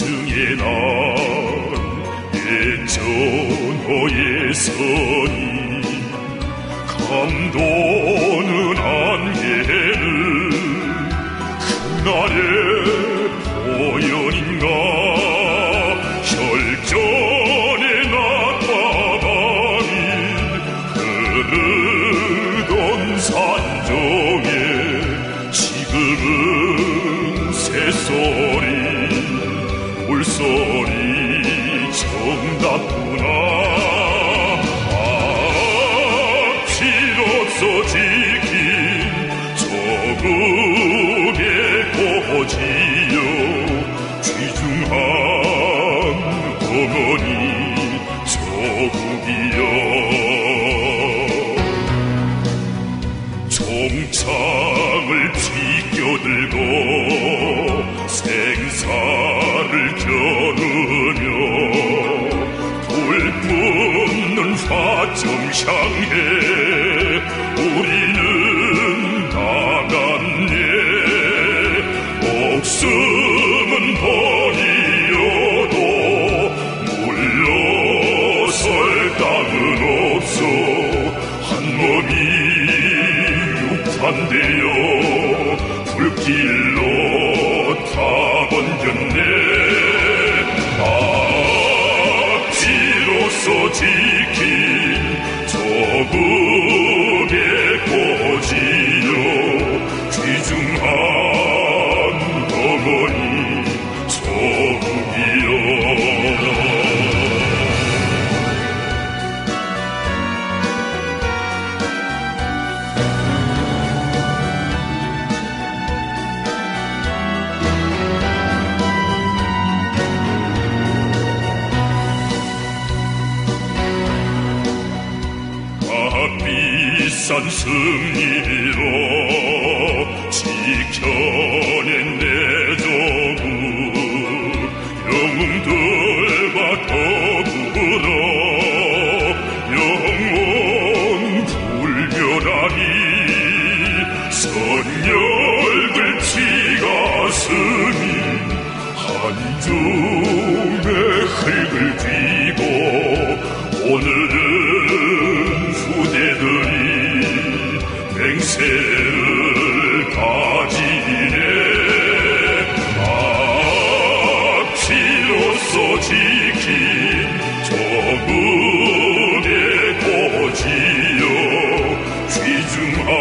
승의 날 전호의 선이 감도는 안개를 그날의 보연인가? 혈전의 낮바람이 흐르던 산정에 지금은 새소 조국의 고지요. 귀중한 어머니 조국이여. 총창을 비껴들고 생사를 겨누며 불 뿜는 화점 향해 육탄되어 불길로 다 번졌네 아 피로써 지킨 값비싼 승리로 지켜낸 내 조국 영웅들과 더불어 영원 불변하니 선열들 스미 한줌의 흙을 오늘은 zum